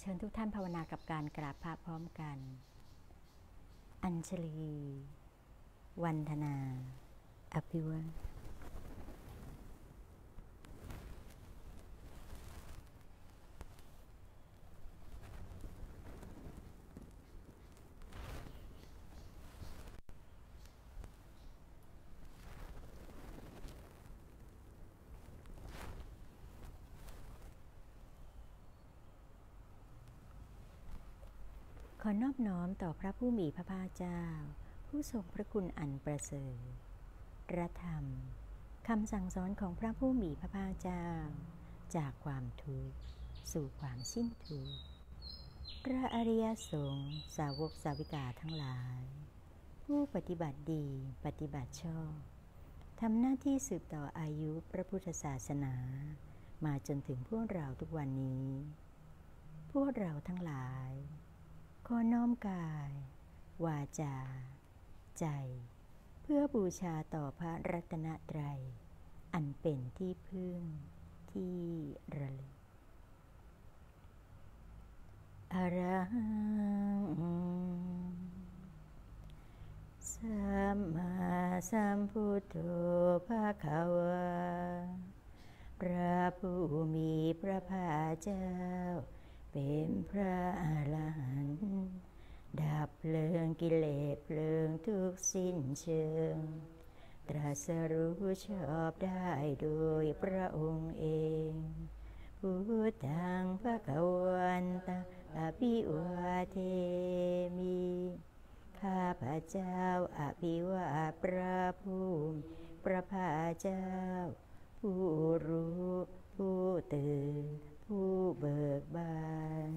เชิญทุกท่านภาวนากับการกราบพระพร้อมกัน อัญชลี วันธนา อภิวัต นอบน้อมต่อพระผู้มีพระภาคเจ้า ผู้ทรงพระคุณอันประเสริฐระธรรมคำสั่งสอนของพระผู้มีพระภาคเจ้า จากความทุกข์สู่ความสิ้นทุกข์พระอริยสงฆ์สาวกสาวิกาทั้งหลาย ผู้ปฏิบัติดีปฏิบัติชอบทำหน้าที่สืบต่ออายุพระพุทธศาสนา มาจนถึงพวกเราทุกวันนี้ พวกเราทั้งหลาย ขอน้อมกาย วาจา ใจ เพื่อบูชาต่อพระรัตนตรัย อันเป็นที่พึ่งที่ระลึกอรังสัมมาสัมพุทโธภะคะวะพระผู้มีพระภาคเจ้า เป็นพระอรหันต์ดับเพลิงกิเลสเพลิงทุกสิ้นเชิง ตรัสรู้ชอบได้โดยพระองค์เองพุทธังพระกวันตังอภิวาเทมิข้าพระเจ้าอภิวาพระภูมิพระภาเจ้า ผู้รู้ผู้ตื่น ผู้เบิกบาน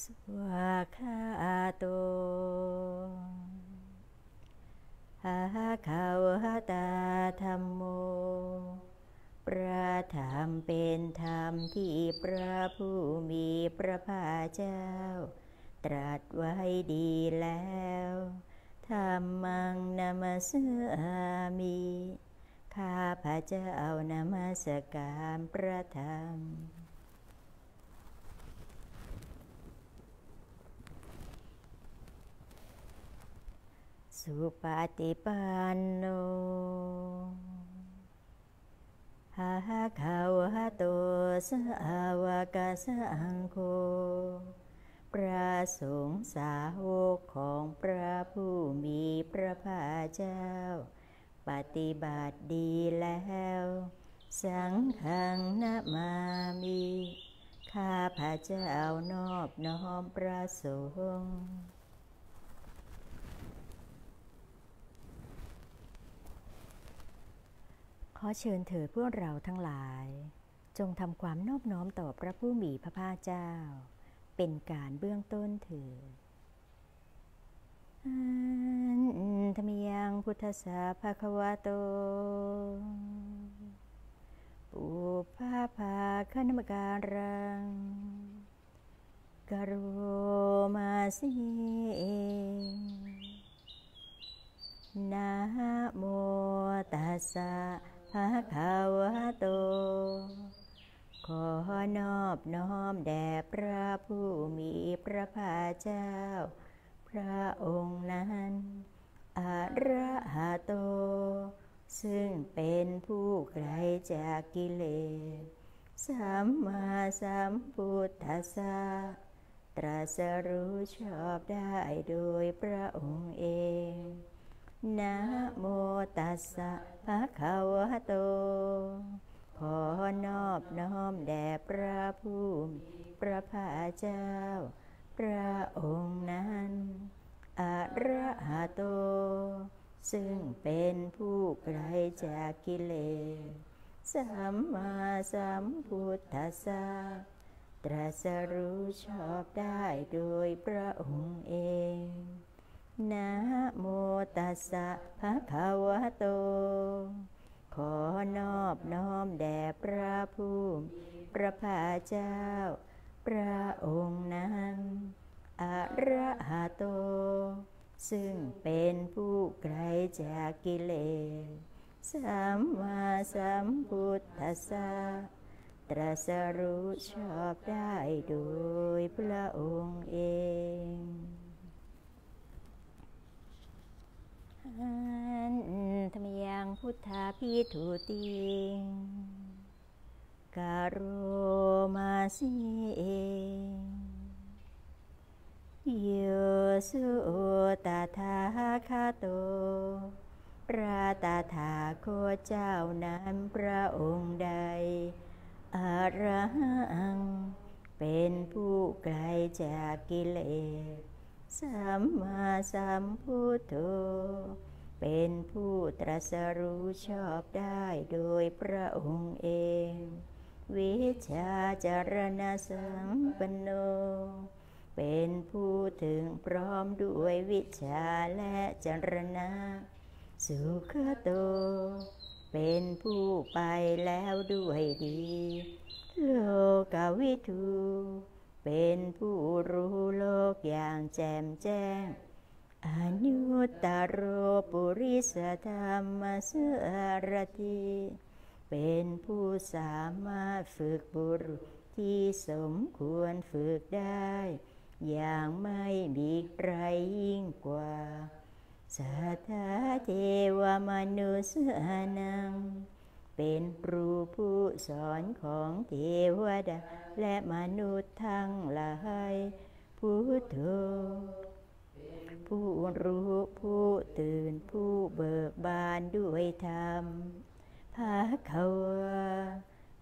สวาคาโตหาขาวตาธรรมโมประธรรมเป็นธรรมที่พระผู้มีพระภาคเจ้า ตรัสไว้ดีแล้ว ธรรมังนามาสามิข้าพระเจ้านามัสการพระธรรมสุปฏิปันโนหาขาวะโตสาวกสังโฆ ระสงฆ์สาวกของพระผู้มีพระภาคเจ้า ปฏิบัติดีแล้ว สังฆังนามามิข้าพระเจ้านอบน้อมพระสงฆ์ขอเชิญเถิดพวกเราทั้งหลาย จงทำความนอบน้อมต่อพระผู้มีพระภาคเจ้า เป็นการเบื้องต้นเถิดธรรมยังพุทธสาภาควาโต ปุพาภาคณมการังกโรมาสีนะโมตัสสะภะคะวะโต ขอนอบน้อมแด่พระผู้มีพระภาคเจ้า พระองค์นั้นอระหะโต ซึ่งเป็นผู้ไกลจากกิเลส สัมมาสัมพุทธัสสะตรัสรู้ชอบได้โดยพระองค์เองนะโมตัสสะภะคะวะโต ขอนอบน้อมแด่พระผู้พระภาคเจ้า พระองค์นั้นอระหะโต ซึ่งเป็นผู้ไกลจากกิเลสสัมมาสัมพุทธัสสะตรัสรู้ชอบได้โดยพระองค์เอง นะโมตัสสะภะคะวะโต ขอนอบน้อมแด่พระผู้พระภาคเจ้า พระองค์นั้นอระหะโต ซึ่งเป็นผู้ไกลจากกิเลสสัมมาสัมพุทธัสสะตรัสรู้ชอบได้โดยพระองค์เองันธรรมยังพุทธาพิถุติงการุมาสีเองโยสุตถาคาโตพระตาถาโคเจ้านั้นพระองค์ใดอรหังเป็นผู้ไกลจากกิเลส สัมมาสัมพุทโธ เป็นผู้ตรัสรู้ชอบได้โดยพระองค์เอง วิชาจารณะสัมปันโน เป็นผู้ถึงพร้อมด้วยวิชาและจารณะ สุขโต เป็นผู้ไปแล้วด้วยดี โลกวิทู เป็นผู้รู้โลกอย่างแจ่มแจ้งอนุตตรโรปุริสธรรมสารติเป็นผู้สามารถฝึกบุรุษที่สมควรฝึกได้ อย่างไม่มีใครยิ่งกว่า สัทธาเทวมนุษย์นัง เป็นครูผู้สอนของเทวดาและมนุษย์ทั้งหลายพุทโธผู้รู้ผู้ตื่นผู้เบิกบานด้วยธรรมภาควา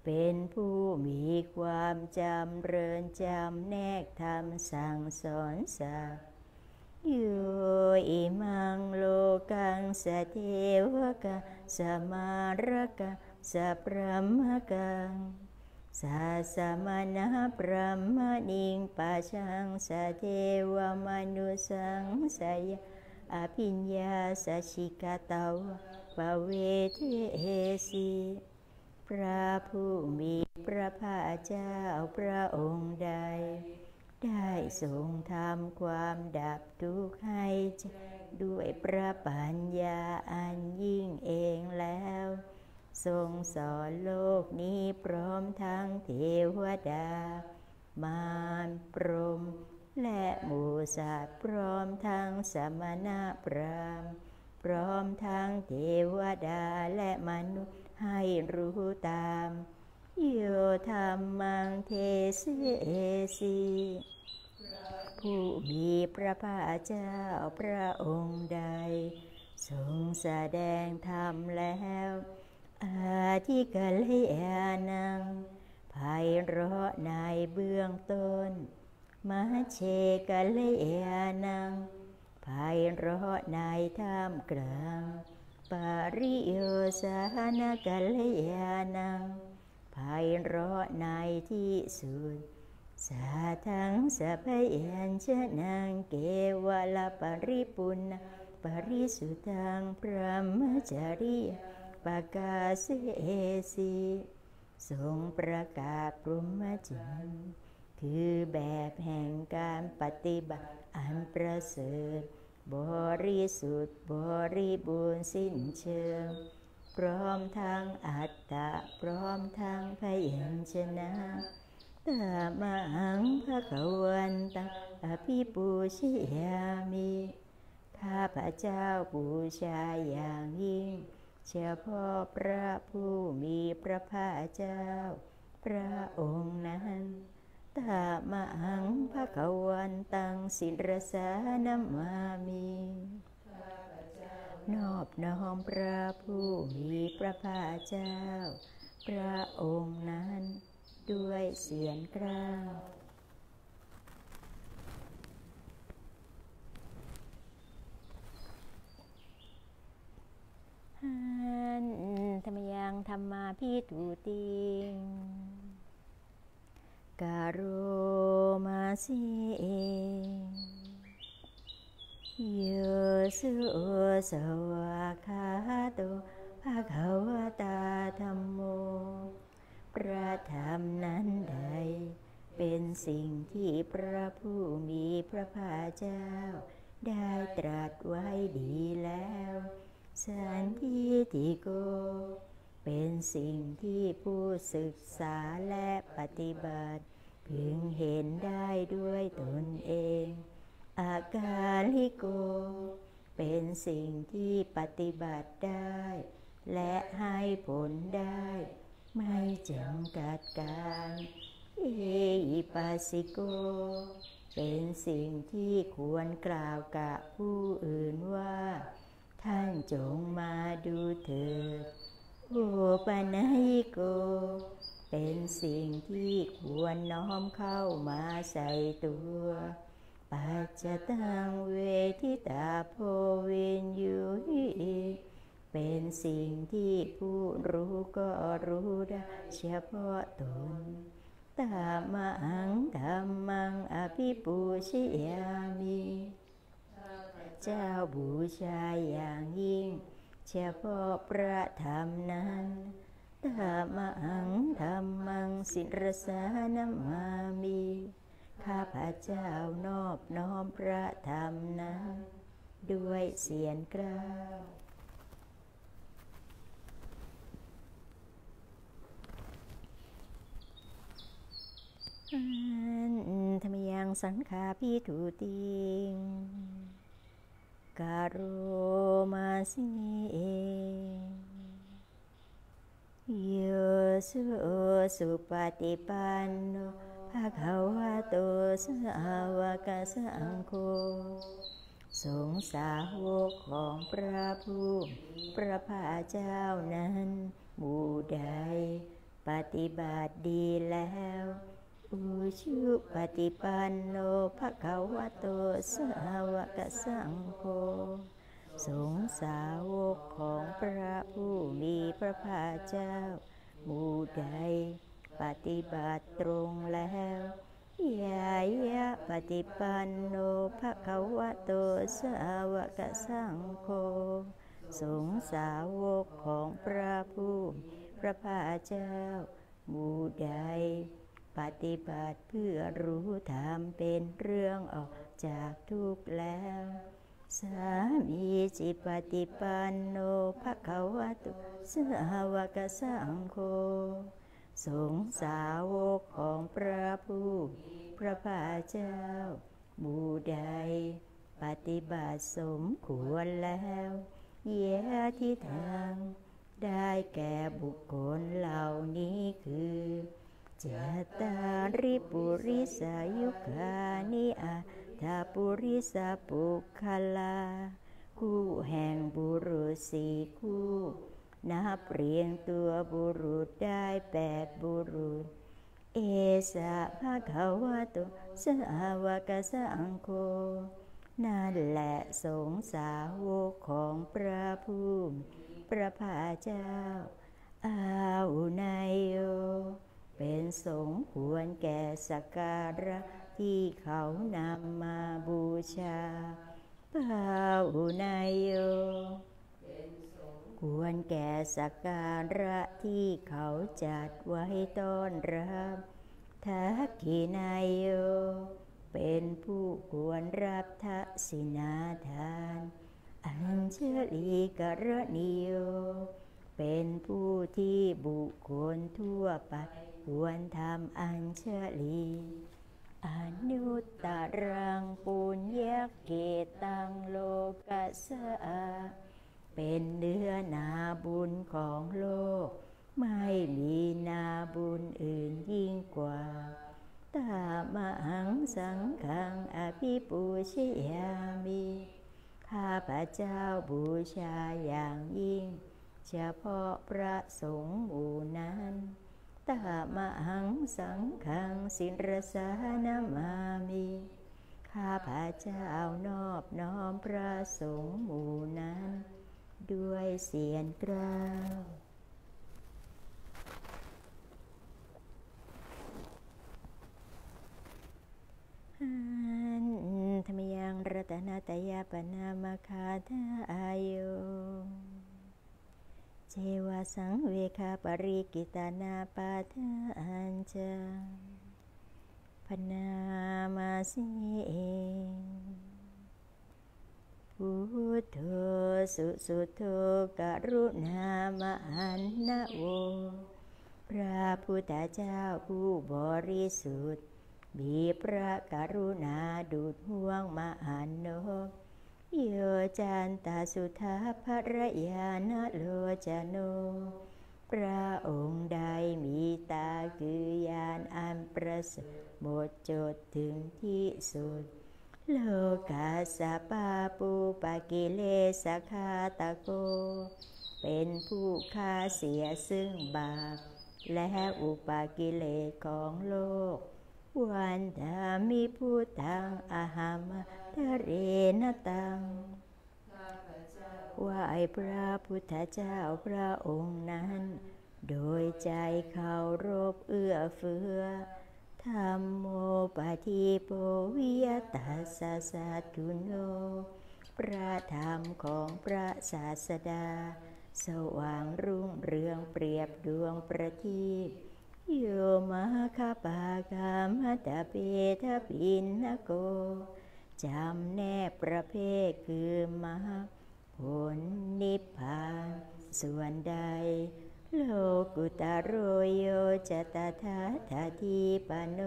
เป็นผู้มีความจำเริญจำแนกธรรมสั่งสอนสัตว์ โยอิมังโลกังสเทวกะสมารกะสัพรมกังสาสมณะพรหมนิงปัชังสเทวมนุสังสยอภิญญาสชิกตาวปเวเทสีพระผู้มีพระภาคเจ้าพระองค์ใด ได้ทรงทำความดับทุกข์ให้ด้วยพระปัญญาอันยิ่งเองแล้ว ทรงสอนโลกนี้พร้อมทั้งเทวดา มารพรม และหมูสัตว์พร้อมทั้งสมณะพรามพร้อมทั้งเทวดาและมนุษย์ให้รู้ตาม โยธรรมังเทเสสีผู้มีพระภาคเจ้าพระองค์ใด ทรงแสดงธรรมแล้วอาทิกัลยานังไพเราะในเบื้องต้นมาเชกัลยานังไพเราะในท่ามกลาง ปาริโยสานกัลยานัง ไพเราะในที่สุดสาทังสัพยัญชนะเกวลปริปุณะปริสุทังพระมจริยปกาเสสีทรงประกาศพรหมจรรย์คือแบบแห่งการปฏิบัติอันประเสริฐบริสุทธิ์บริบูรณ์สิ้นเชิง พร้อมทั้งอัตตะพร้อมทั้งพยัญชนะตามังพระขวันตังอภิปูชิยามิข้าพระเจ้าบูชาอย่างยิ่งเฉพาะพระผู้มีพระภาคเจ้า พระองค์นั้นตามังพระขวันตังสิรสานามามิ นอบน้อมพระผู้มีพระภาคเจ้า พระองค์นั้นด้วยเสียงกล้าวหันธรรมยังธรรมาพิทูติงการุมาสีเอง โยสุสวาคาโตภะคะวตาธรรมโม พระธรรมนั้นใด เป็นสิ่งที่พระผู้มีพระภาคเจ้า ได้ตรัสไว้ดีแล้ว สันทิติโก เป็นสิ่งที่ผู้ศึกษาและปฏิบัติ พึงเห็นได้ด้วยตนเอง อากาลิโก เป็นสิ่งที่ปฏิบัติได้ และให้ผลได้ ไม่จำกัดการเออิปัสสิโก เป็นสิ่งที่ควรกล่าวกับผู้อื่นว่า ท่านจงมาดูเถิดโอปนัยโก เป็นสิ่งที่ควรน้อมเข้ามาใส่ตัว ปัจจตังเวทิตาโพวินยูหิเป็นสิ่งที่ผู้รู้ก็รู้ได้เฉพาะตนตามังธรรมังอภิปูชิยามิเจ้าบูชาอย่างยิ่ง เฉพาะพระธรรมนั้นตามังธรรมังสิรสานมามี ข้าพระเจ้านอบน้อมพระธรรมนั้น ด้วยเสียงกล้าวธรรมยังสังขาพิถุติงการุมาสิเองโยสุสุปฏิปันโน ภะคะวะโตสาวกสังโฆสงสาวกของพระผู้พระภาเจ้านั้นมูใดปฏิบัติดีแล้วอุชุปฏิปันโนภะคะวะโตสาวกสังโฆสงสาวกของพระผู้มีพระภาเจ้ามูใด ปฏิบัติตรงแล้วยายะปฏิปันโนภะคะวะโตสาวกสังโฆสงสาวกของพระผู้พระภาคเจ้ามูใดปฏิบัติเพื่อรู้ธรรมเป็นเรื่องออกจากทุกข์แล้ว สามีจิปฏิปันโนภะคะวะโตสาวกสังโฆ สงสาวกของพระผู้พระภาเจ้าหมู่ใด ปฏิบัติสมควรแล้ว เยะที่ทาง ได้แก่บุคคลเหล่านี้คือจตาริปุริสายุคานิอาทาปุริสปุคลา คู่แห่งบุรุษสีคู่ นับเรียงตัวบุรุษได้แปดบุรุษ เอสะภะคะวะโตสาวกสังโฆนั่นแหละสงสาวกของพระผู้พระภาเจ้า อาอุนายโย เป็นสงควรแก่สักการะที่เขานำมาบูชาปาอุนายโย ควรแก่สักการะที่เขาจัดไว้ต้อนรับทักขินายโย เป็นผู้ควรรับทักษิณาทาน อัญเชลีกรณิโย เป็นผู้ที่บุคคลทั่วไปควรทำอัญเชลีอนุตตรังปุญญเกตังโลกัสสะ เป็นเนื้อนาบุญของโลก ไม่มีนาบุญอื่นยิ่งกว่าตามหังสังขังอภิปูชยามิข้าพระเจ้าบูชาอย่างยิ่ง เฉพาะพระสงฆ์หมู่นั้นตามหังสังขังสินรสานามามิข้าพระเจ้านอบน้อมพระสงฆ์หมู่นั้น ด้วยเสียงกล้าวธรรมยังรัตนตยาปนามาคาทาอายุเจวาสังเวคาปริกิตานาปาทาอัญจาพนามาสิเอง พุทโธสุสุโธกรุณามหันนะโว พระพุทธเจ้าผู้บริสุทธิ์มีพระกรุณาดูดห่วงมหันนโยจันตาสุทาภรยานะโลจโน พระองค์ใดมีตาคือยานอันประเสริฐหมดจดถึงที่สุด โลกาสปาปูปากิเลสคาตะโก เป็นผู้ฆ่าเสียซึ่งบาป และอุปากิเลสของโลก วันดามิพุตังอาหามะทะเรนตังไหว่าไอพระพุทธเจ้าพระองค์นั้น โดยใจเคารพเอื้อเฟื้อ ธรรมโมปะทิโปวิยตัสสะสัตุโน พระธรรมของพระศาสดา สว่างรุ่งเรืองเปรียบดวงประทีปโยมาคาปากามตะเปทะปินนโก จำแนกประเภทคือมรรคผลนิพพานส่วนใด โลกุตโรโยจตถาทาทีปโน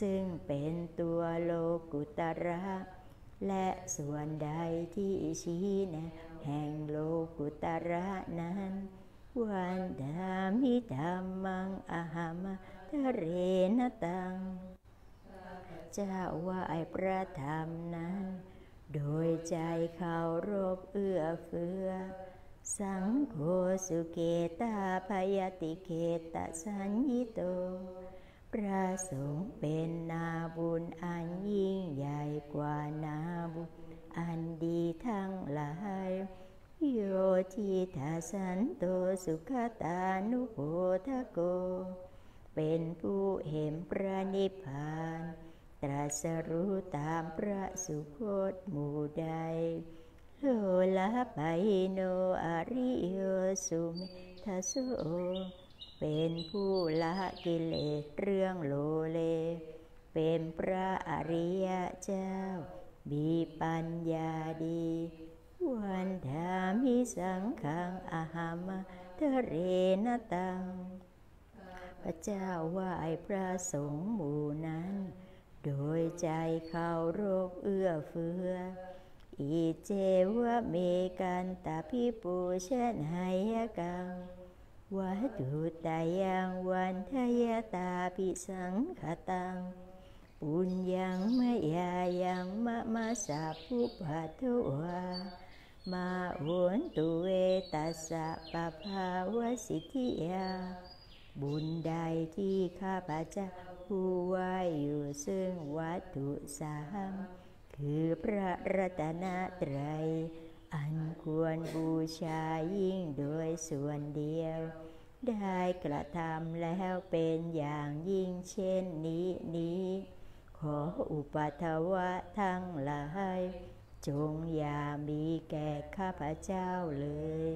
ซึ่งเป็นตัวโลกุตระ และส่วนใดที่ชี้แนะแห่งโลกุตระนั้นวันดามิธรรมังอาหามะทะเรนตัง เจ้าว่าไอพระธรรมนั้น โดยใจเคารพเอื้อเฟื้อ สังโฆสุเกตาพยติเกตสัญญิโต พระสงฆ์เป็นนาบุญอันยิ่งใหญ่กว่านาบุญอันดีทั้งหลาย โยทิทาสันโตสุขตานุโพธโก เป็นผู้เห็นพระนิพพาน ตรัสรู้ตามพระสุคตหมู่ใด โลละไปโนอริโยสุเมทัสโสเป็นผู้ละกิเลสเรื่องโลเล เป็นพระอริยเจ้า มีปัญญาดี วันธามิสังขังอาหามะทะเรนตัง พระเจ้าว่าไอพระสงฆ์หมู่นั้น โดยใจเคารพเอื้อเฟื้อ อิเจวะเมกันตาพิปูชนายกังวัตุตายังวันทยตาปิสังขตัง ปุญญังมะยายังมะมาสาภูปัทวามาโหนตุเวตัสสะปะภาวสิทธิยา บุญใดที่ข้าพเจ้าผู้ไหวอยู่ซึ่งวัตถุสาม คือพระรัตนตรัย อันควรบูชายิ่งโดยส่วนเดียว ได้กระทำแล้วเป็นอย่างยิ่งเช่นนี้นี้ ขออุปัทวะทั้งหลาย จงอย่ามีแก่ข้าพเจ้าเลย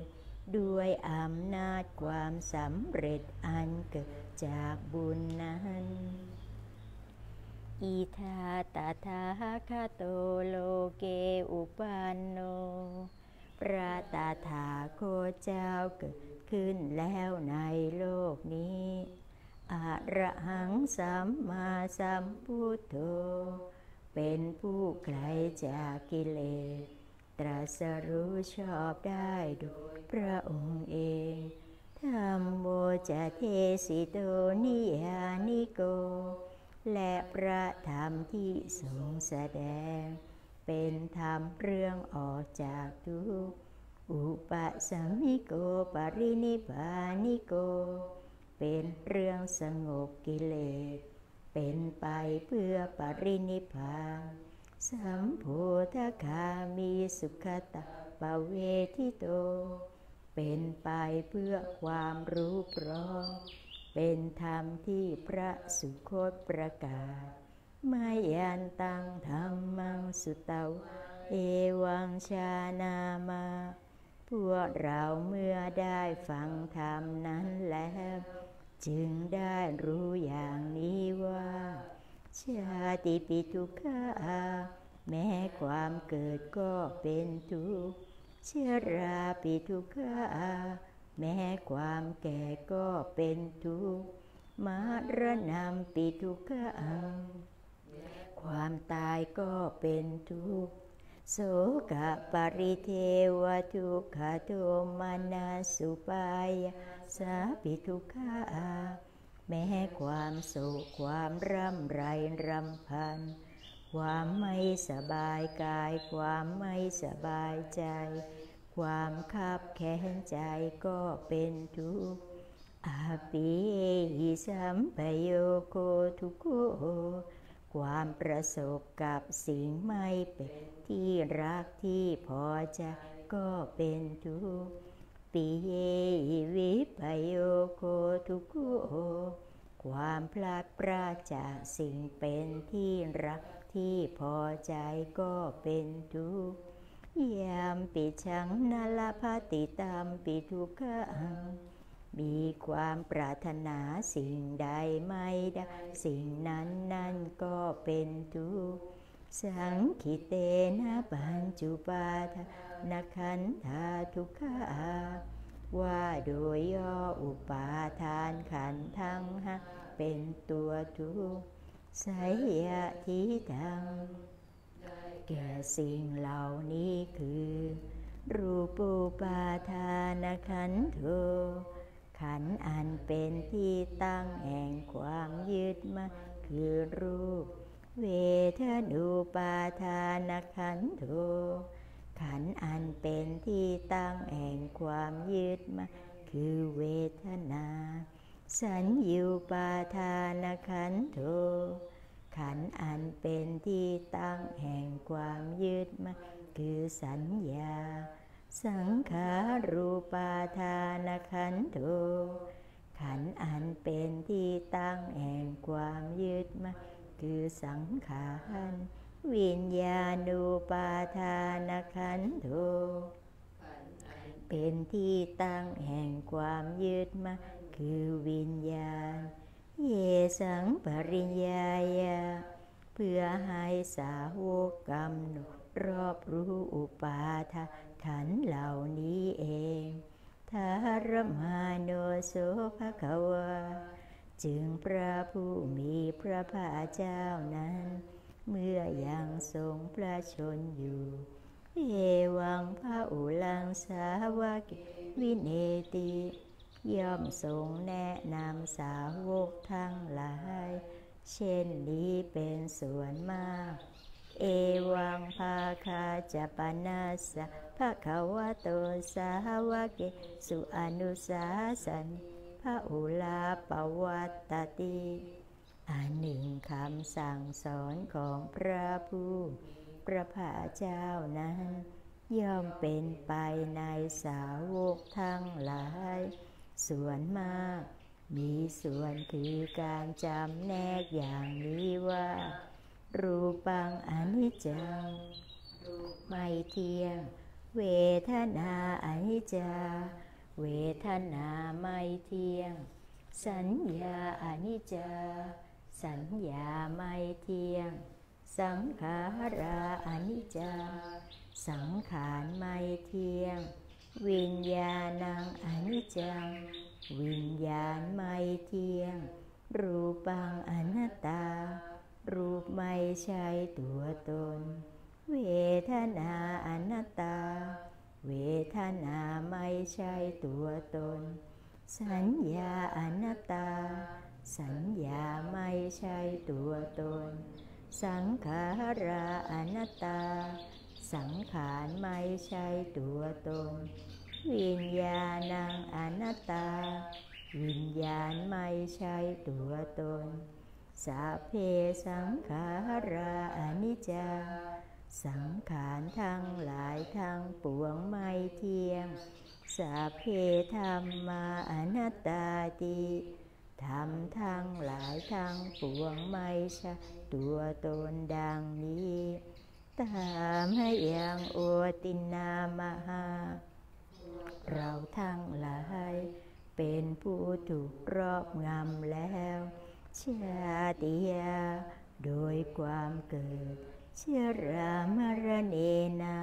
ด้วยอำนาจความสำเร็จอันเกิดจากบุญนั้น อิทาตถาคาโตโลเกอุปันโน พระตาถาโคเจ้าเกิดขึ้นแล้วในโลกนี้อะระหังสัมมาสัมพุทโธ เป็นผู้ไกลจากกิเลส ตรัสรู้ชอบได้โดยพระองค์เอง ธรรมโมจะเทสิโตนิยานิโก และพระธรรมที่ทรงแสดง เป็นธรรมเรื่องออกจากทุกข์อุปสมิโกปรินิพานิโก เป็นเรื่องสงบกิเลส เป็นไปเพื่อปรินิพพานสัมโพธคามีสุขตะปะเวทิโต เป็นไปเพื่อความรู้พร้อม เป็นธรรมที่พระสุคตประกาศมายันตังธรรมังสุตาวเอวังชานามา พวกเราเมื่อได้ฟังธรรมนั้นแล้ว จึงได้รู้อย่างนี้ว่า ชาติปิทุกขาแม้ความเกิดก็เป็นทุกข์เชราปิทุกขา แม้ความแก่ก็เป็นทุกข์มารณะปิทุกขาความตายก็เป็นทุกข์โสกะปริเทวทุกขโทมานาสุปายสาปิทุกขาแม้ความโศกความร่ำไรรำพัน ความไม่สบายกาย ความไม่สบายใจ ความคับแค้นใจก็เป็นทุกข์อาปิหิสัมปโยโคทุกโขความประสบกับสิ่งไม่เป็นที่รักที่พอใจก็เป็นทุกข์ปิเยวิปโยโคทุกโขความพลาดพลาดจากสิ่งเป็นที่รักที่พอใจก็เป็นทุกข์ ยามปิชังนาลพติตามปิทุกขังมีความปรารถนาสิ่งใดไม่ได้ สิ่งนั้นนั่นก็เป็นทุกข์สังคิเตนะปัญจุปาทานขันธาทุกขาว่าโดยย่ออุปาทานขันทั้งห้าเป็นตัวทุกข์สายะทิทัง แก่สิ่งเหล่านี้คือ รูปูปาทานขันโทขันอันเป็นที่ตั้งแห่งความยึดมาคือรูป เวทนูปาทานขันโทขันอันเป็นที่ตั้งแห่งความยึดมาคือเวทนา สัญญูปาทานขันโท ขันอันเป็นที่ตั้งแห่งความยึดมาคือสัญญา สังขารูปาทานขันโทขันอันเป็นที่ตั้งแห่งความยึดมาคือสังขารวิญญาณูปาทานขันโทเป็นที่ตั้งแห่งความยึดมาคือวิญญาณ เยสังปริญญาญาเพื่อให้สาวกกำหนดรอบรู้อุปาทาขันเหล่านี้เองทารมาโนโสภะคะวาจึงพระผู้มีพระภาคเจ้านั้น เมื่อยังทรงพระชนอยู่ เอวังพระอุลังสาวกวินเนติ ย่อมทรงแนะนำสาวกทั้งหลาย เช่นนี้เป็นส่วนมาก เอวังภาคาจะปนาสะภะคะวะโตสาวะเกสุอนุสาสันพระอุลาปวัตตติอันหนึ่งคำสั่งสอนของพระผู้พระภาเจ้านั้น ย่อมเป็นไปในสาวกทั้งหลาย ส่วนมาก มีส่วนคือการจำแนกอย่างนี้ว่า รูปังอนิจจังไม่เที่ยง เวทนาอนิจจา เวทนาไม่เที่ยง สัญญาอนิจจา สัญญาไม่เที่ยง สังขาราอนิจจา สังขารไม่เที่ยง วิญญาณังอนิจจัง วิญญาณไม่เที่ยง รูปังอนัตตา รูปไม่ใช่ตัวตน เวทนาอนัตตา เวทนาไม่ใช่ตัวตน สัญญาอนัตตา สัญญาไม่ใช่ตัวตน สังขาราอนัตตา สังขารไม่ใช่ตัวตน วิญญาณังอนัตตา วิญญาณไม่ใช่ตัวตนสัพเพสังขาราอนิจจา สังขารทั้งหลายทั้งปวงไม่เที่ยงสัพเพธรรมาอนัตตาติธรรมทั้งหลายทั้งปวงไม่ใช่ตัวตนดังนี้ ตามให้ยังโอตินามหา เราทั้งหลายเป็นผู้ถูกรอบงำแล้วชาติยาโดยความเกิดเชรามรเนนา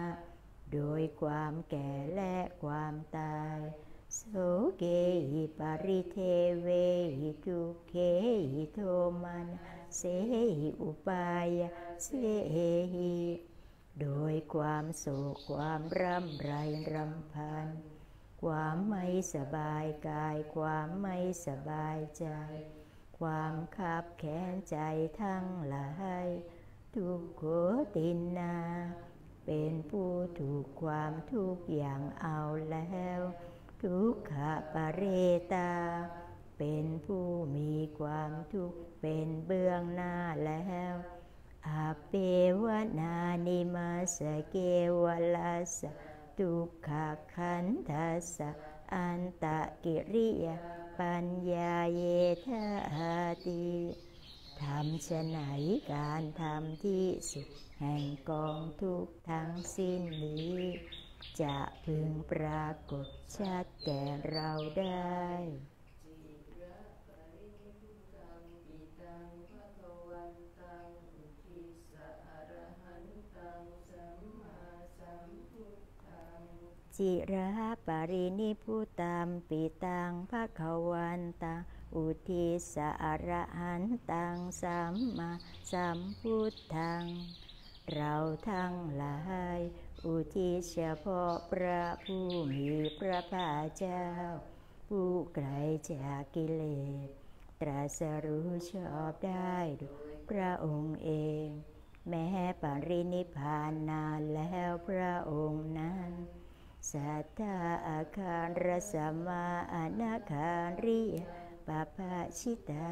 โดยความแก่และความตายโสเกหิปริเทเวหิทุเคหิโทมัน เสหิอุปายาเสหิโดยความโศกความร่ำไรรำพัน ความไม่สบายกาย ความไม่สบายใจ ความขับแค้นใจทั้งหลายทุกโขตินนา เป็นผู้ถูกความทุกอย่างเอาแล้ว ทุกขปเรตา เป็นผู้มีความทุกข์ เป็นเบื้องหน้าแล้วอาเปวนานิมาสเกวลาสทุกขขันทัสะอันตะกิริยาปัญญาเยธาติทำชะไหนการทำที่สุดแห่งกองทุกทั้งสิ้นนี้ จะพึงปรากฏชัดแก่เราได้ จิระปารินิพุตัมปิตังภะคะวันตังอุทิสอระหันตังสัมมาสัมพุทธัง เราทั้งหลาย อุทิศเฉพาะพระผู้มีพระภาคเจ้า ผู้ไกลจากกิเลส ตรัสรู้ชอบได้ด้วยพระองค์เอง แม้ปรินิพานนานแล้วพระองค์นั้น สัทธาอาคารรสมาอนาคาริยปปะชิตา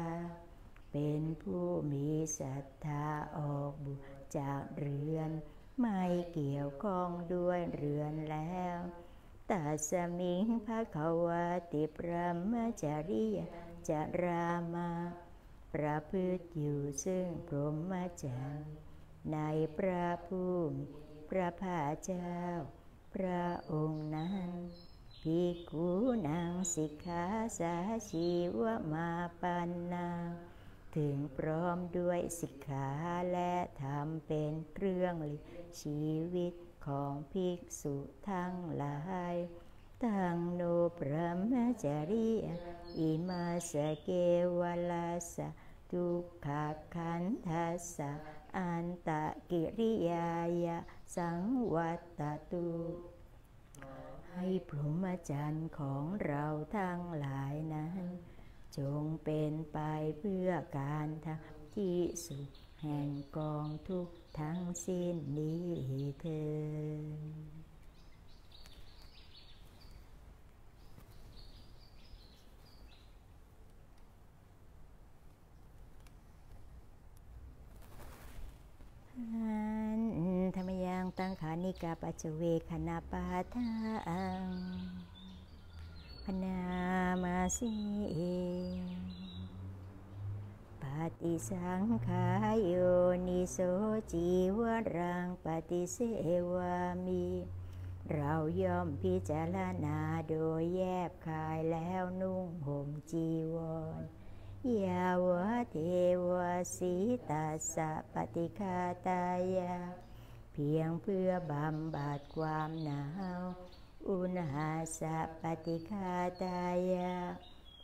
เป็นผู้มีศรัทธาออกบุจากเรือน ไม่เกี่ยวข้องด้วยเรือนแล้วตัสมิงภะควติพระมจริยจารามาประพฤติอยู่ซึ่งพรหมจรรย์ในพระผู้มีพระภาเจ้า พระองค์นั้นภิกขุนางสิกขาสาชีวมาปันนาถึงพร้อมด้วยสิกขาและทำเป็นเครื่องชีวิตของภิกษุทั้งหลายตังโนพระมจริยอิมาสเกวลาสะทุกขคันทัสสะอันตะกิริยายะ สังวัตตุให้พรหมจรรย์ของเราทั้งหลายนั้น จงเป็นไปเพื่อการทำที่สุดแห่งกองทุกทั้งสิ้นนี้เถิด ธรรมยังตั้งขานิกาปัจเวคณาปาทางพนามาสีปฏิสังขายโยนิโสจีวรังปฏิเสวามี เราย่อมพิจารณาโดยแยบคายแล้วนุ่งห่มจีวร ยาวะเทวสีตัสสะปฏิคาตายา เพียงเพื่อบำบัดความหนาว อุณหาสะปฏิคาตายา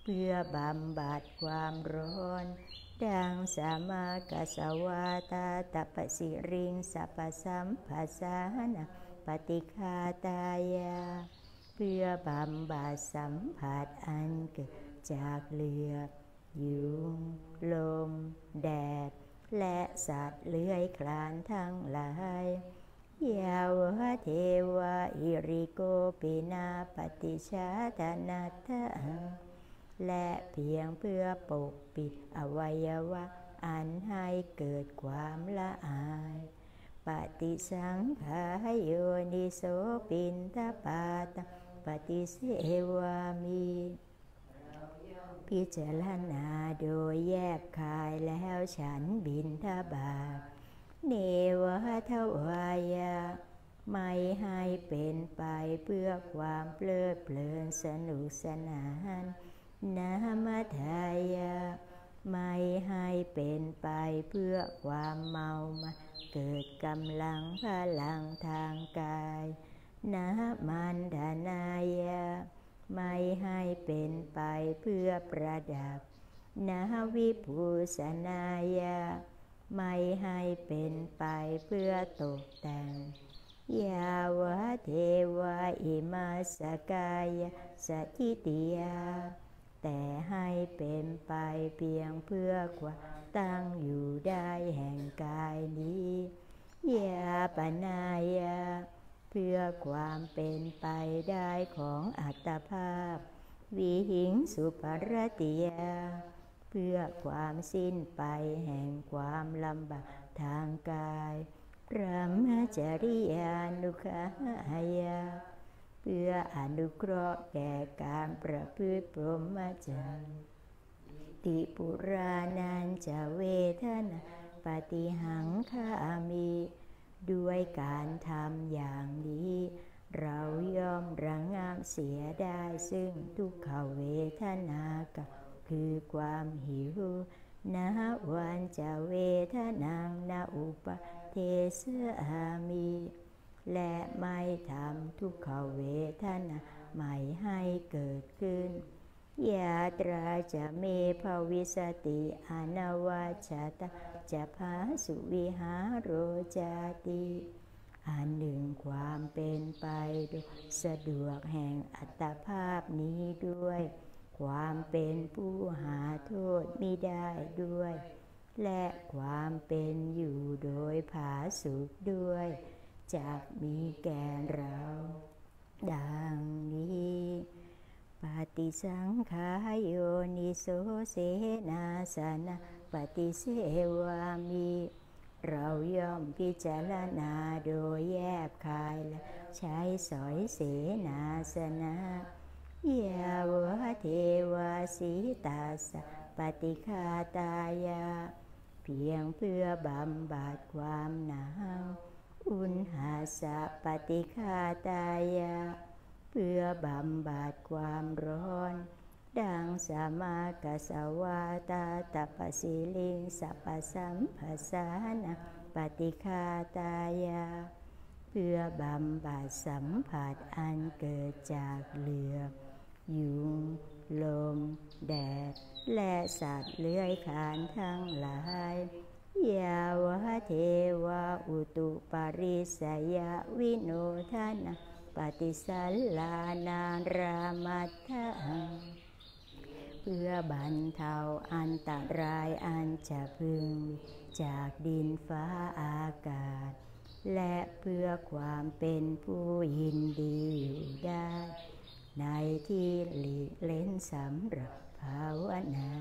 เพื่อบำบัดความร้อน ดังสามากสวาตาตปสิริงสัพสัมภาสานะปฏิคาตายา เพื่อบำบัดสัมผัสอันเกิดจากเลือด ยุง ลม แดด และสัตว์เลื้อยคลานทั้งหลายยาวะเทวะอิริโกปินาปฏิชาตนาทะและเพียงเพื่อปกปิดอวัยวะ อันให้เกิดความละอาย ปฏิสังขายโยนิโสปินทปาตปฏิเสวามี พิจารณาโดยแยบคายแล้วฉันบินทบาทเนวะทวายาไม่ให้เป็นไปเพื่อความเพลิดเพลินสนุกสนานนามทายาไม่ให้เป็นไปเพื่อความเมามาเกิดกำลังพลังทางกายนะมันดานายะ ไม่ให้เป็นไปเพื่อประดับนะวิภูสนายะไม่ให้เป็นไปเพื่อตกแต่งยาวะเทวะอิมาสกายสถิติยา แต่ให้เป็นไปเพียงเพื่อความตั้งอยู่ได้แห่งกายนี้ยาปนายา เพื่อความเป็นไปได้ของอัตภาพ วิหิงสุปรติยา เพื่อความสิ้นไปแห่งความลำบากทางกายพระมจริยานุขายา เพื่ออนุเคราะห์แก่การประพฤติพรหมจรรย์ติปุรานันจะเวทนาปฏิหังคามี ด้วยการทำอย่างนี้ เราย่อมระงงับเสียได้ซึ่งทุกขเวทนากับคือความหิวนะวันจะเวทนังนาอุปเทเสอามี และไม่ทำทุกขเวทนาใหม่ให้เกิดขึ้นยาตราจะเมภวิสติอนาวาชาต จะพาสุวิหารโรจาติอันหนึ่งความเป็นไปโดยสะดวกแห่งอัตภาพนี้ด้วย ความเป็นผู้หาโทษมิได้ด้วย และความเป็นอยู่โดยผาสุขด้วยจากมีแก่เรา ดังนี้ปฏิสังขายโยนิโสเสนาสนะ ปฏิเสวามี เราย่อมพิจารณาโดยแยบคายและใช้สอยเสนาสนะยาวะเทวาสีตาสะปฏิคาตายา เพียงเพื่อบำบัดความหนาว อุณหาสะปฏิคาตายา เพื่อบำบัดความร้อน ดังสามากสวาตาตปสิลิงสัพสัมภสานะปฏิคาตายา เพื่อบำบัดสัมผัสอันเกิดจากเหลือ ยุง ลม แดด และสัตว์เลื้อยคลานทั้งหลายยาวะเทวาอุตุปาริสยวิโนทนาปฏิสัลลานารามัตถัง เพื่อบรรเทาอันตรายอันจะพึง จากดินฟ้าอากาศ และเพื่อความเป็นผู้ยินดีอยู่ได้ ในที่หลีกเล่นสำหรับภาวนา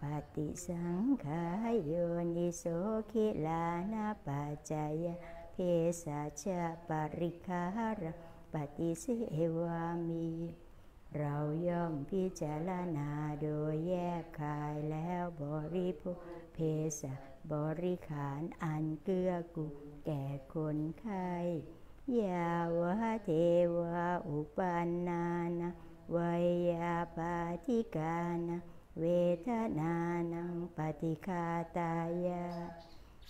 ปฏิสังขายโยนิโสคิลานาปัจจายเพสชะปริคารปฏิเสวามี เราย่อมพิจารณาโดยแยกคายแล้วบริโภคเพสะบริขารอันเกื้อกูลแก่คนไข้ยาวะเทวาอุปันนานะวยาปาทิกานะเวทนานังปฏิคาตายา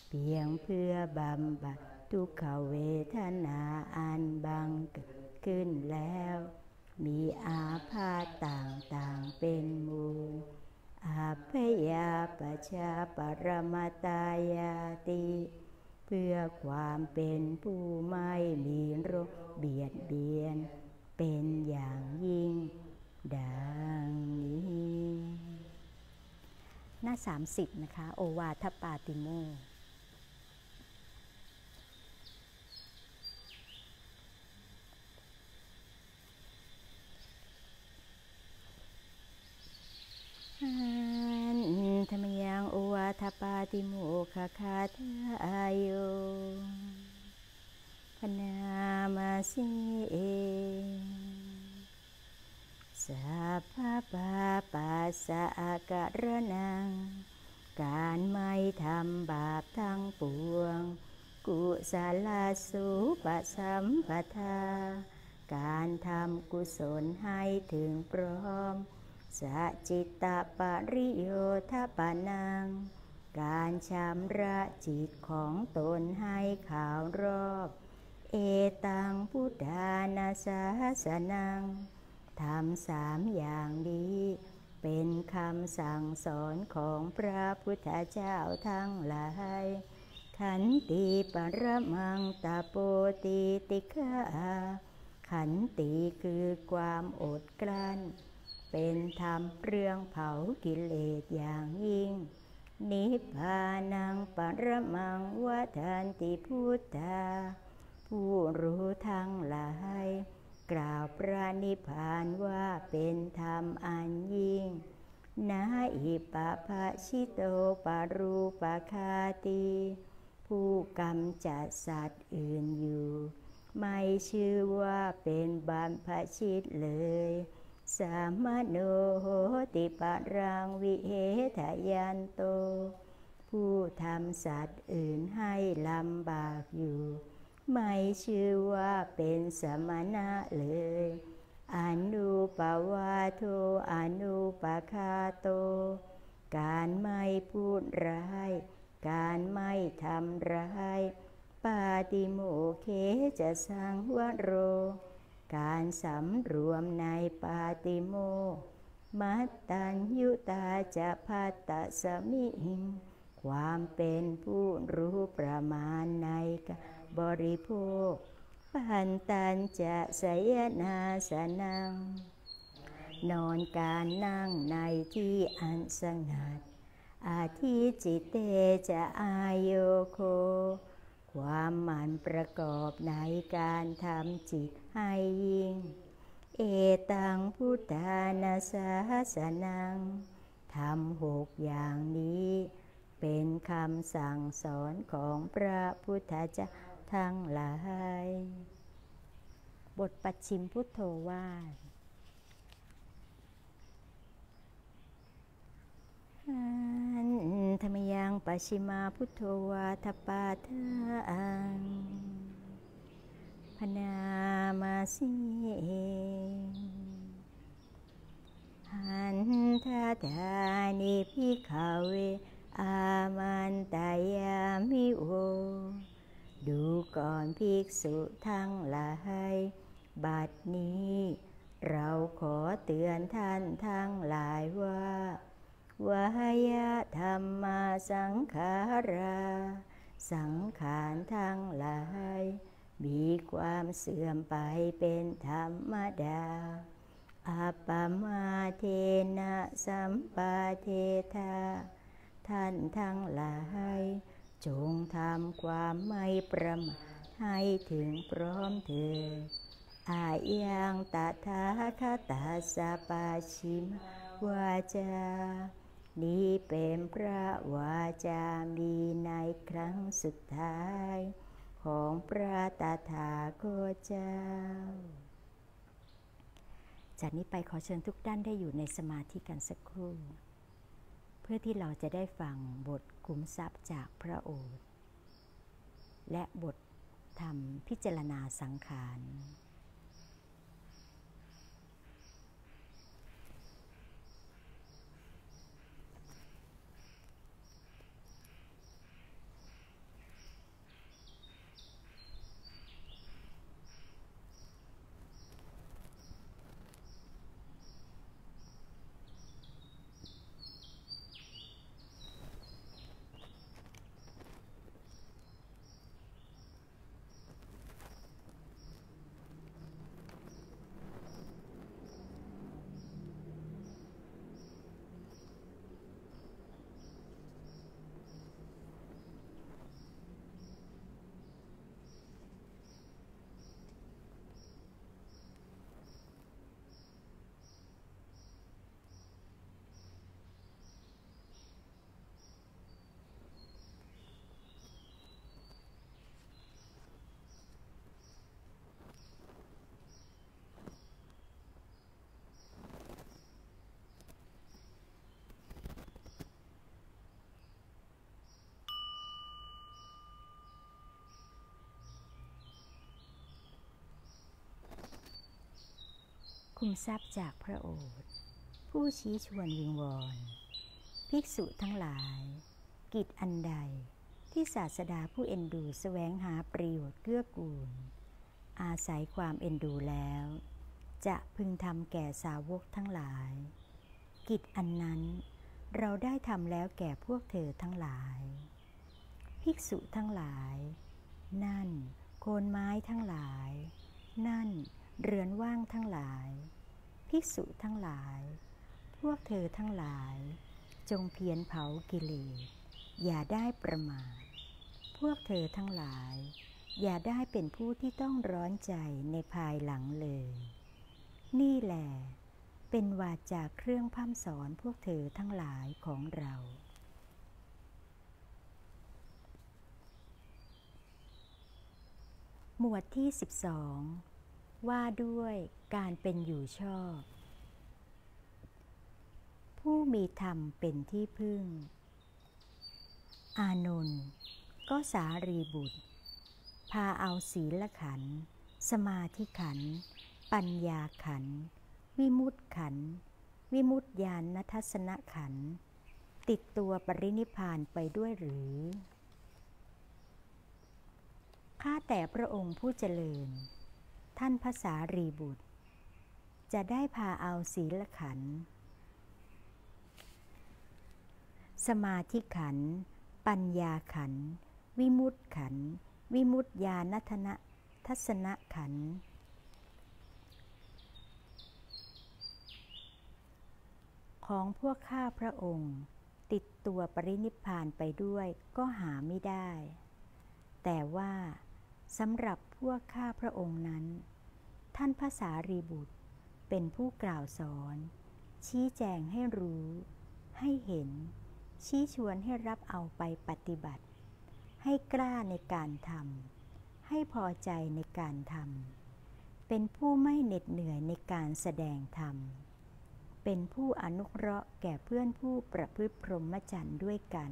เพียงเพื่อบำบัดทุกขเวทนาอันบังเกิดขึ้นแล้ว มีอาพาธต่างๆเป็นมูลอาพยาปชาปรมตายาติ เพื่อความเป็นผู้ไม่มีโรคเบียดเบียน เป็นอย่างยิ่ง ดังนี้ หน้า 30 นะคะ โอวาทปาติโมก อันธรรมยังโอวาทปาติโมกขคาทายโยพนามาสิเอสัพพะปาปัสสะการนัง การไม่ทำบาปทั้งปวง กุศลสุปสัมปทา การทำกุศลให้ถึงพร้อม สัจิตตปริโยทปนัง การชำระจิตของตนให้ขาวรอบเเอตังพุทธานาสาสนังทำสามอย่างนี้ เป็นคำสั่งสอนของพระพุทธเจ้าทั้งหลาย ขันติปรมังตาโปติติฆาขันติคือความอดกลั้น เป็นธรรมเรื่องเผากิเลสอย่างยิ่ง นิพพานังปรมังวัฏันติพุทธา ผู้รู้ทั้งหลาย กล่าวพระนิพพานว่าเป็นธรรมอันยิ่ง นาอิปะภะชิโตปารูปะคาตี ผู้กำจัดสัตว์อื่นอยู่ ไม่ชื่อว่าเป็นบรรพชิตเลย สามโนโหติปะรังวิเหทยันโต ผู้ทำสัตว์อื่นให้ลำบากอยู่ ไม่ชื่อว่าเป็นสมณะเลยอนุปวาโทอนุปคาโต การไม่พูดร้าย การไม่ทำร้าย ปาติโมเคจะสังวโร การสำรวมในปาติโมมัตตัญยุตาจะพัตตสมิหิง ความเป็นผู้รู้ประมาณในกบริโภค ปันตันจะสยนาสนัง นอนการนั่งในที่อันสงัดอาทิจิตเตจะอายโยโค ความหมันประกอบในการทำจิตให้ยิ่ง เอตังพุทธานาสาสนังทำหกอย่างนี้ เป็นคำสั่งสอนของพระพุทธเจ้าทั้งหลาย บทปัจฉิมพุทโธวาทอัน ธรรมยังปัชิมาพุทโธวาทปาทังพนามาสีหันทาธานิพิขเว อามันตายามิโอ ดูก่อนภิกษุทั้งหลายบัดนี้ เราขอเตือนท่านทั้งหลายว่า วายธรรมาสังขารา สังขารทั้งหลาย มีความเสื่อมไปเป็นธรรมดาอัปมาเทนะสัมปาเทธาท่านทั้งหลาย จงทำความไม่ประมาทให้ถึงพร้อมเถิดอายังตถาคตาสปาชิมวาจา นี้เป็นพระวาจามีในครั้งสุดท้าย ของพระตาถาคตเจ้า จากนี้ไปขอเชิญทุกท่านได้อยู่ในสมาธิกันสักครู่ เพื่อที่เราจะได้ฟังบทคุ้มทรัพย์จากพระโอษฐ์และบทธรรมพิจารณาสังขาร คุมทรัพย์จากพระโอษฐ์ผู้ชี้ชวนวิงวอนภิกษุทั้งหลาย กิจอันใดที่ศาสดาผู้เอ็นดูแสวงหาประโยชน์เกื้อกูล อาศัยความเอ็นดูแล้ว จะพึงทำแก่สาวกทั้งหลาย กิจอันนั้นเราได้ทำแล้วแก่พวกเธอทั้งหลาย ภิกษุทั้งหลาย นั่น โคนไม้ทั้งหลาย นั่น เรือนว่างทั้งหลาย ภิกษุทั้งหลาย พวกเธอทั้งหลาย จงเพียรเผากิเลส อย่าได้ประมาท พวกเธอทั้งหลาย อย่าได้เป็นผู้ที่ต้องร้อนใจในภายหลังเลย นี่แหละเป็นวาจาเครื่องพัมสอนพวกเธอทั้งหลายของเรา หมวดที่ 12 ว่าด้วยการเป็นอยู่ชอบ ผู้มีธรรมเป็นที่พึ่ง อานนท์ก็สารีบุตร พาเอาศีลขัน สมาธิขัน ปัญญาขัน วิมุตขัน วิมุตติญาณทัศนขัน ติดตัวปรินิพานไปด้วยหรือ ข้าแต่พระองค์ผู้เจริญ ท่านภาษารีบุตร จะได้พาเอาศีลขัน สมาธิขัน ปัญญาขัน วิมุตขัน วิมุตติญาณทนะทัศนขัน ของพวกข้าพระองค์ ติดตัวปรินิพานไปด้วยก็หาไม่ได้ แต่ว่าสำหรับพวกข้าพระองค์นั้น ท่านภาษารีบุตร เป็นผู้กล่าวสอน ชี้แจงให้รู้ ให้เห็น ชี้ชวนให้รับเอาไปปฏิบัติ ให้กล้าในการทำให้พอใจในการทำเป็นผู้ไม่เหน็ดเหนื่อยในการแสดงธรรมเป็นผู้อนุเคราะห์แก่เพื่อนผู้ประพฤติพรหมจรรย์ด้วยกัน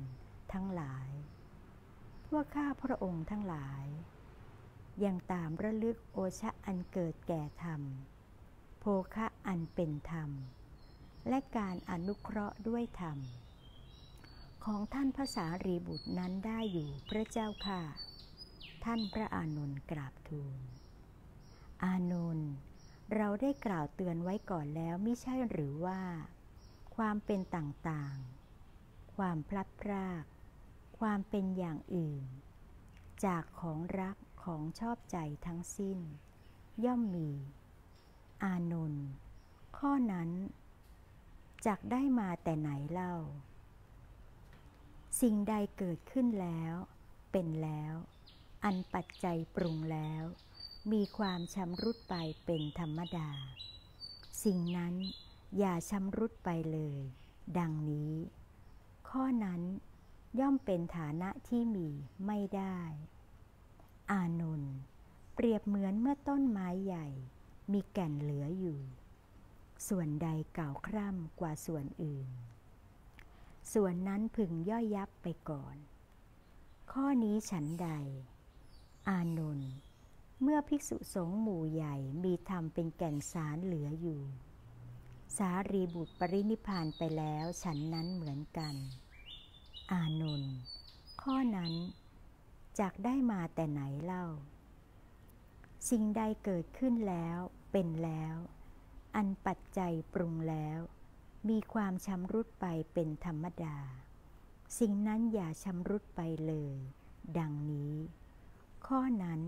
ทั้งหลาย พวกข้าพระองค์ทั้งหลาย ยังตามระลึกโอชะอันเกิดแก่ธรรม โภคะอันเป็นธรรม และการอนุเคราะห์ด้วยธรรม ของท่านภาษารีบุตรนั้นได้อยู่พระเจ้าค่ะ ท่านพระอานนท์กราบทูล อานนท์เราได้กล่าวเตือนไว้ก่อนแล้วไม่ใช่หรือว่า ความเป็นต่างๆ ความพลัดพราก ความเป็นอย่างอื่น จากของรัก ของชอบใจทั้งสิ้น ย่อมมี อานนท์ข้อนั้นจักได้มาแต่ไหนเล่า สิ่งใดเกิดขึ้นแล้ว เป็นแล้ว อันปัจจัยปรุงแล้ว มีความชำรุดไปเป็นธรรมดา สิ่งนั้นอย่าชำรุดไปเลย ดังนี้ ข้อนั้นย่อมเป็นฐานะที่มีไม่ได้ อานนท์เปรียบเหมือนเมื่อต้นไม้ใหญ่ มีแก่นเหลืออยู่ ส่วนใดเก่าคร่ำกว่าส่วนอื่น ส่วนนั้นพึงย่อยยับไปก่อน ข้อนี้ฉันใด อานนท์เมื่อภิกษุสงฆ์หมู่ใหญ่มีธรรมเป็นแก่นสารเหลืออยู่ สารีบุตรปรินิพานไปแล้วฉันนั้นเหมือนกัน อานนท์ข้อนั้น จากได้มาแต่ไหนเล่า สิ่งใดเกิดขึ้นแล้วเป็นแล้ว อันปัจจัยปรุงแล้ว มีความชำรุดไปเป็นธรรมดา สิ่งนั้นอย่าชำรุดไปเลย ดังนี้ ข้อนั้น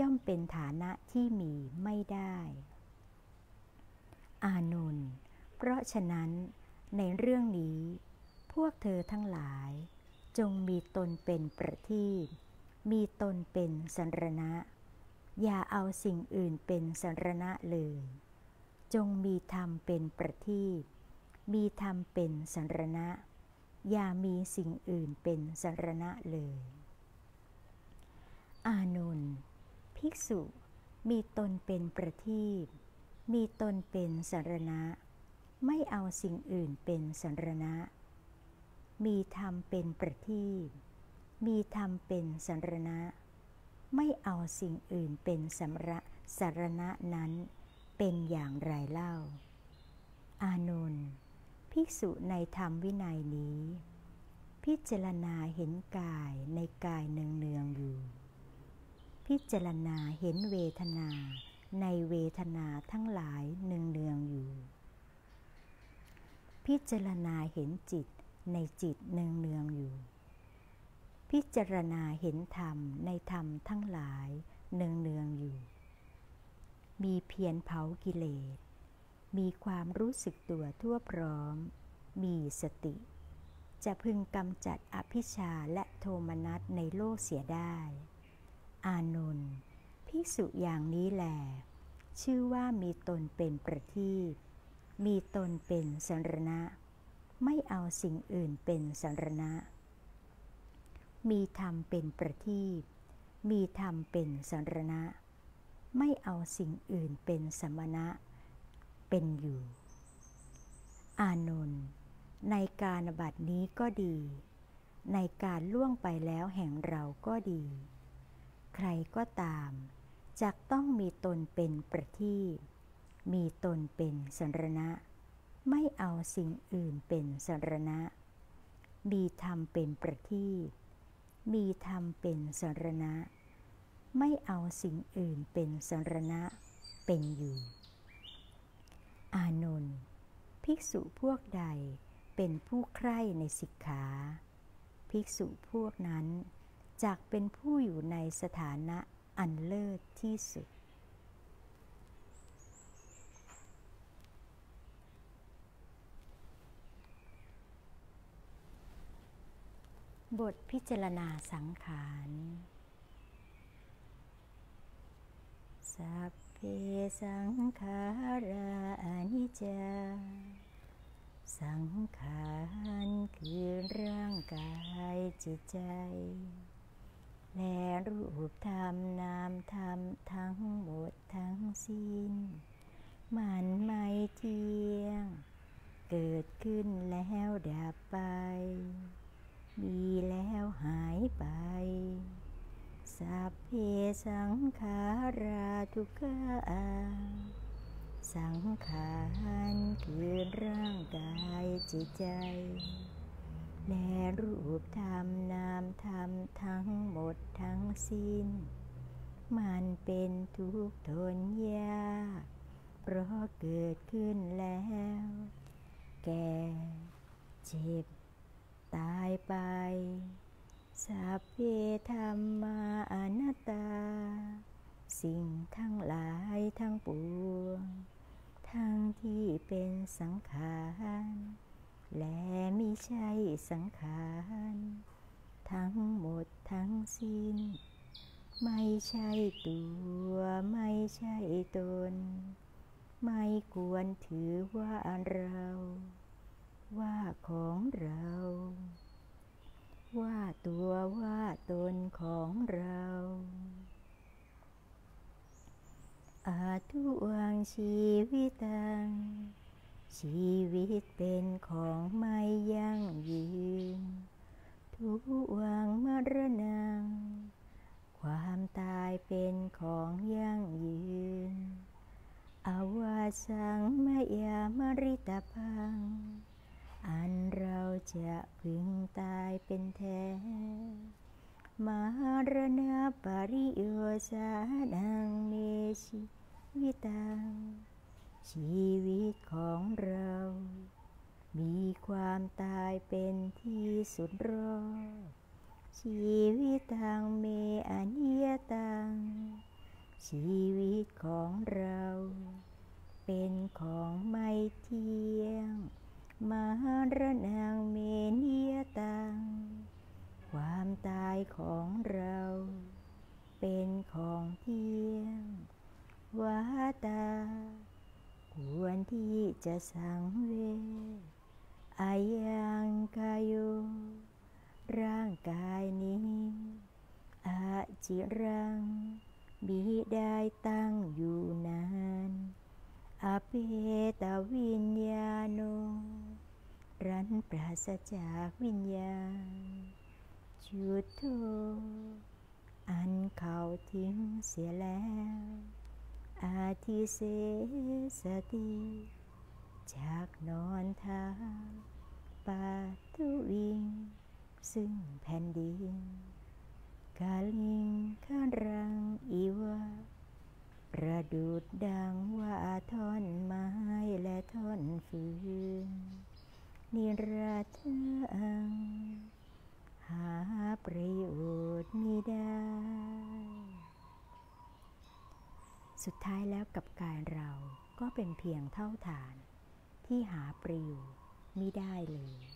ย่อมเป็นฐานะที่มีไม่ได้ อานนท์เพราะฉะนั้นในเรื่องนี้ พวกเธอทั้งหลาย จงมีตนเป็นประทีป มีตนเป็นสรณะ อย่าเอาสิ่งอื่นเป็นสรณะเลย จงมีธรรมเป็นประทีปมีธรรมเป็นสรณะ อย่ามีสิ่งอื่นเป็นสรณะเลย อานนภิกษุมีตนเป็นประทีปมีตนเป็นสรณะ ไม่เอาสิ่งอื่นเป็นสรณะ มีธรรมเป็นประทีป มีธรรมเป็นสรณะ ไม่เอาสิ่งอื่นเป็นสำระสารณะนั้นเป็นอย่างไรเล่า อานนท์ภิกษุในธรรมวินัยนี้ พิจารณาเห็นกายในกายเนืองเนืองๆอยู่พิพิจารณาเห็นเวทนาในเวทนาทั้งหลายเนืองเนืองอยู่ พิจารณาเห็นจิตในจิตเนืองเนืองอยู่ พิจารณาเห็นธรรมในธรรมทั้งหลายเนืองเนืองอยู่ มีเพียรเผากิเลส มีความรู้สึกตัวทั่วพร้อม มีสติ จะพึงกำจัดอภิชาและโทมนัสในโลกเสียได้ อานนท์ภิกษุอย่างนี้แหลชื่อว่ามีตนเป็นประทีปมีตนเป็นสรณะ ไม่เอาสิ่งอื่นเป็นสรณะ มีธรรมเป็นประทีปมีธรรมเป็นสรณะ ไม่เอาสิ่งอื่นเป็นสมณะ เป็นอยู่ อานนท์ในการบัดนี้ก็ดี ในการล่วงไปแล้วแห่งเราก็ดี ใครก็ตามจักต้องมีตนเป็นประทีปมีตนเป็นสรณะ ไม่เอาสิ่งอื่นเป็นสรณะ มีธรรมเป็นประทีป มีธรรมเป็นสรณะ ไม่เอาสิ่งอื่นเป็นสรณะเป็นอยู่ อานนท์ภิกษุพวกใดเป็นผู้ใคร่ในสิกขา ภิกษุพวกนั้นจักเป็นผู้อยู่ในสถานะอันเลิศที่สุด บทพิจารณาสังขารสัพเพสังขารานิจจาสังขารคือร่างกายจิตใจ และรูปธรรมนามธรรมทั้งหมดทั้งสิ้น มันไม่เที่ยง เกิดขึ้นแล้วดับไป มีแล้วหายไป สัพเพสังขาราทุกขาสังขารคือร่างกายจิตใจ และรูปธรรมนามธรรมทั้งหมดทั้งสิ้น มันเป็นทุกทนยากเพราะเกิดขึ้นแล้ว แก่เจ็บ ตายไป สัพเพธรรมาอนัตตา สิ่งทั้งหลายทั้งปวง ทั้งที่เป็นสังขาร และไมิใช่สังขาร ทั้งหมดทั้งสิ้น ไม่ใช่ตัว ไม่ใช่ตน ไม่ควรถือว่าเรา ว่าของเรา ว่าตัวว่าตนของเราอาทุวังชีวิตัง ชีวิตเป็นของไม่ยั่งยืน ทุวังมรณะความตายเป็นของยั่งยืนอาวาสังมายามริตาพัง อันเราจะพึงตายเป็นแท้ มารณะปริโยสานังเมชิวิตัง ชีวิตของเรา มีความตายเป็นที่สุดรอชีวิตทางเมอนิยตัง ชีวิตของเรา เป็นของไม่เที่ยง มารณางเมนิยตัง ความตายของเรา เป็นของเที่ยงวาตา ควรที่จะสังเวอายังกายโยร่างกายนี้อาจิรังบิได้ตั้งอยู่นานอเปตวิญญาโน รันปราศจากวิญญาณจุดโทอันเขาทิ้งเสียแล้ว อาทิเสสติจากนอนทาปาตุวิง ซึ่งแผ่นดิน กาลิงข้ารังอีวาประดุดดังว่าท่อนไม้และท่อนฟืน นิรัตอัง หาประโยชน์ไม่ได้ สุดท้ายแล้วกับกายเราก็เป็นเพียงเท่าฐาน ที่หาประโยชน์ไม่ได้เลย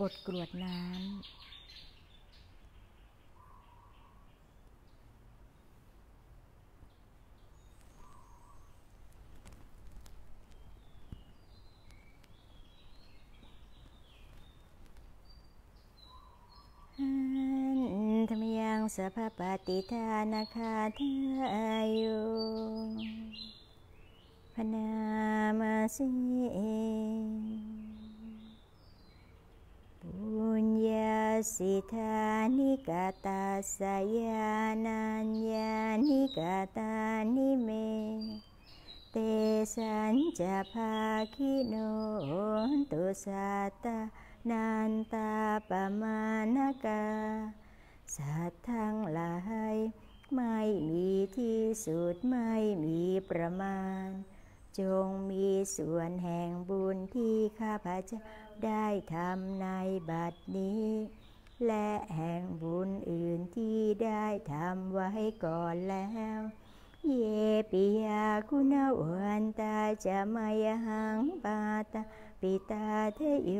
บทกรวดน้ำธรรมยังสัพปฏิทานาคาทายุพนามาสิ ปุญญาสิทานิกาตาสยานัญญานิกาตานิเมเตสัญจะภาคิโนตุสัตานันตาปมานกาสัตว์ทั้งหลายไม่มีที่สุดไม่มีประมาณ จงมีส่วนแห่งบุญที่ข้าพเจ้า ได้ทำในบัดนี้ และแห่งบุญอื่นที่ได้ทำไว้ก่อนแล้ว เยปิยาคุณวันตาจะมายหังปาตาปิตาเทโย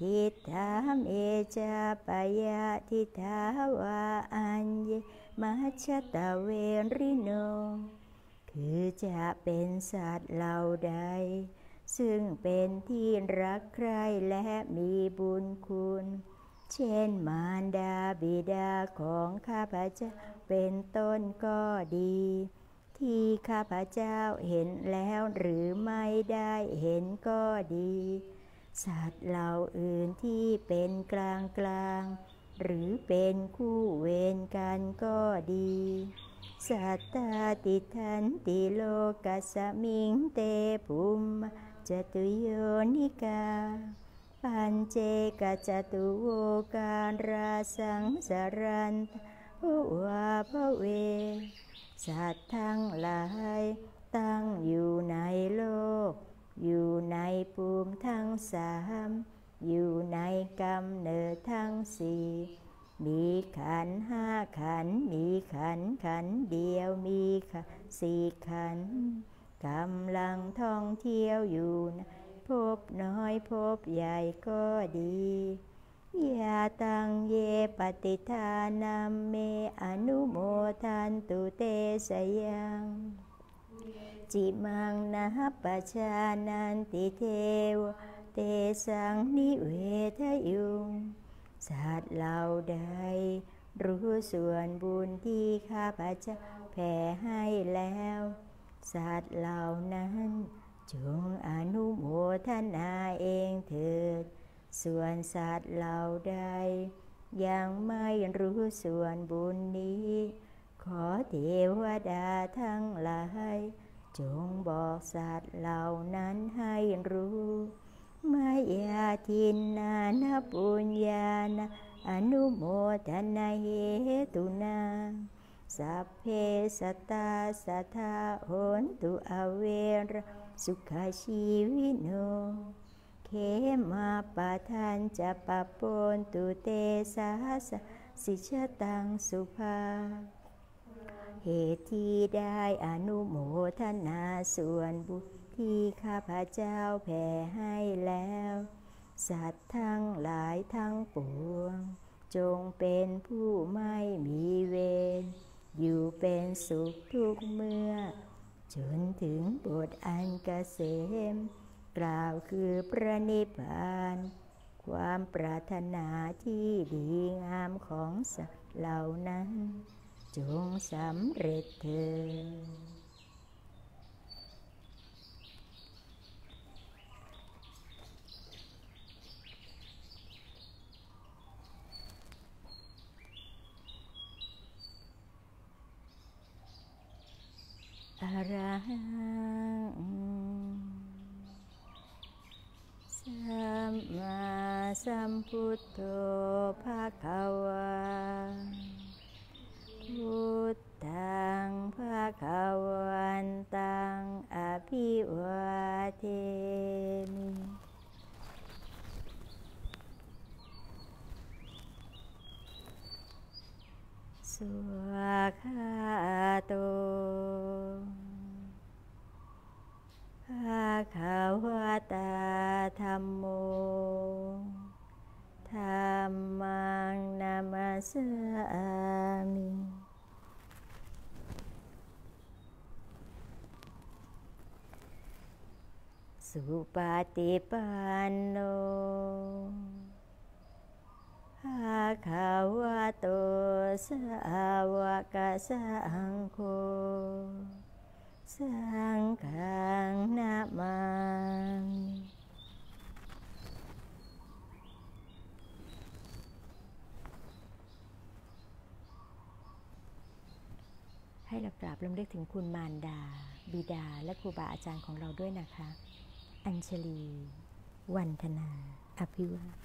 ทิฏฐามเอจาปยาทิฏฐาวาอัญเยมัชตะเวริโน คือจะเป็นสัตว์เหล่าใด ซึ่งเป็นที่รักใคร่และมีบุญคุณ เช่นมารดาบิดาของข้าพเจ้าเป็นต้นก็ดี ที่ข้าพเจ้าเห็นแล้วหรือไม่ได้เห็นก็ดี สัตว์เหล่าอื่นที่เป็นกลางกลางหรือเป็นคู่เวรกันก็ดี สัตตาติทันติโลกัสสมิงเตภูมิ จตุโยนิกา ปัญเจกจตุโวการราสังสารันตภวาภเว สัตว์ทั้งหลาย ตั้งอยู่ในโลก อยู่ในภูมิทั้งสาม อยู่ในกำเนิดทั้งสี่มีขันห้าขัน มีขันขันเดียวมีขันสี่ขัน กำลังท่องเที่ยวอยู่ในพบน้อยพบใหญ่ก็ดียาตังเยปฏิทานัมเมอนุโมทันตุเตสยัง จิมังนะปชานันติเทว เตสังนิเวทยุง สัตว์เหล่าใด รู้ส่วนบุญที่ข้าพเจ้าแผ่ให้แล้ว สัตว์เหล่านั้น จงอนุโมทนาเองเถิด ส่วนสัตว์เหล่าใด ยังไม่รู้ส่วนบุญนี้ ขอเทวดาทั้งหลาย จงบอกสัตว์เหล่านั้นให้รู้มายาทินนานาปุญญานาอนุโมทนาเหตุนา สัพเพสตาสัทธาโหนตุอเวรสุขชีวิโนเขมาปะทานจะปะปนตุเตสาสสิชตังสุภา เหตุที่ได้อนุโมทนาส่วนบุญที่ข้าพเจ้าแผ่ให้แล้ว สัตว์ทั้งหลายทั้งปวง จงเป็นผู้ไม่มีเวร อยู่เป็นสุขทุกเมื่อ จนถึงบทอันเกษม กล่าวคือพระนิพพาน ความปรารถนาที่ดีงามของสัตว์เหล่านั้น จงสำเร็จเถิด รังสัมมาสัมพุทโธภะคะวาพุทธังภะคะวันตังอภิวาเทมิ สวาคาโตภาคาวาตาธรรมโมธรรมังนามาสามิ สุ ปฏิปันโนภาคาวะโตสาวกสังโฆสังฆังนามามิให้เรากราบลำลึกถึงคุณมารดา บิดาและครูบาอาจารย์ของเราด้วยนะคะ อัญชลี วันธนา อภิวาท